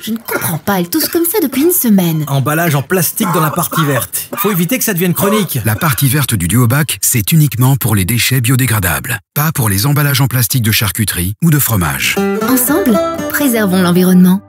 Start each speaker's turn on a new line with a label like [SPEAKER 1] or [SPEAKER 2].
[SPEAKER 1] Je ne comprends pas, elle tousse comme ça depuis une semaine.
[SPEAKER 2] Emballage en plastique dans la partie verte. Faut éviter que ça devienne chronique.
[SPEAKER 3] La partie verte du Duobac, c'est uniquement pour les déchets biodégradables, pas pour les emballages en plastique de charcuterie ou de fromage.
[SPEAKER 1] Ensemble, préservons l'environnement.